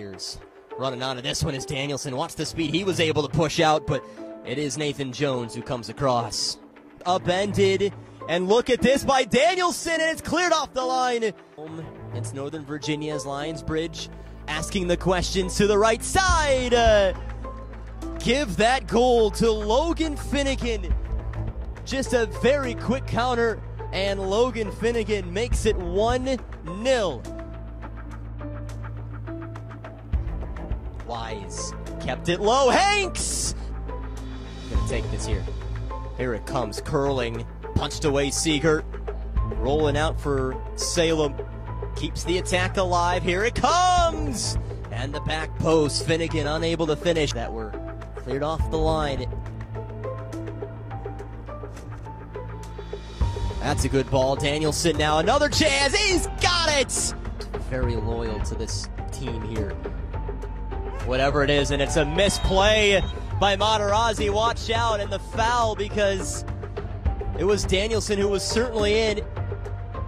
Here's running onto this one is Danielson. Watch the speed he was able to push out, but it is Nathan Jones who comes across. Upended, and look at this by Danielson, and it's cleared off the line. It's Northern Virginia's Lionsbridge asking the questions to the right side. Uh, give that goal to Logan Finnegan. Just a very quick counter, and Logan Finnegan makes it 1 0. Wise kept it low. Hanks! Gonna take this here. Here it comes, curling. Punched away Siegert. Rolling out for Salem. Keeps the attack alive. Here it comes! And the back post. Finnegan unable to finish. That were cleared off the line. That's a good ball. Danielson now another chance. He's got it! Very loyal to this team here whatever it is, and it's a misplay by Matarazzi. Watch out, and the foul because it was Danielson who was certainly in.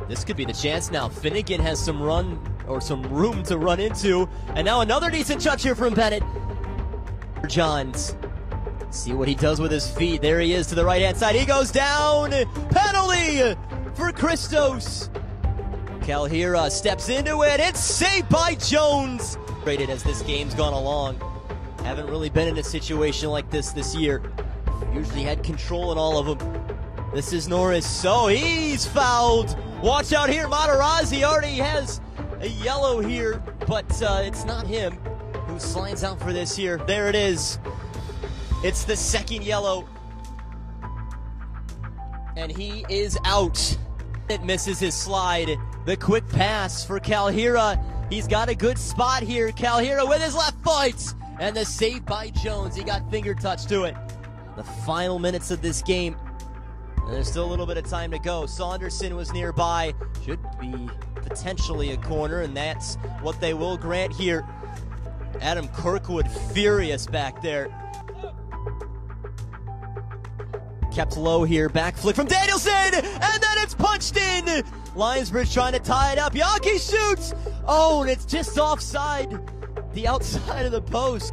This could be the chance now. Finnegan has some run or some room to run into, and now another decent touch here from Bennett. Johns. See what he does with his feet. There he is to the right hand side. He goes down. Penalty for Christos. Calhira steps into it. It's saved by Jones. As this game's gone along. Haven't really been in a situation like this this year. Usually had control in all of them. This is Norris. So he's fouled. Watch out here. Matarazzi already has a yellow here, but uh, it's not him who slides out for this here. There it is. It's the second yellow. And he is out. It misses his slide. The quick pass for Calhira He's got a good spot here. Calhira with his left foot. And the save by Jones. He got finger touch to it. The final minutes of this game. And there's still a little bit of time to go. Saunderson was nearby. Should be potentially a corner, and that's what they will grant here. Adam Kirkwood furious back there. Kept low here. Back flick from Danielson, and then it's punched in. Lionsbridge trying to tie it up. Yaki shoots. Oh, and it's just offside. The outside of the post.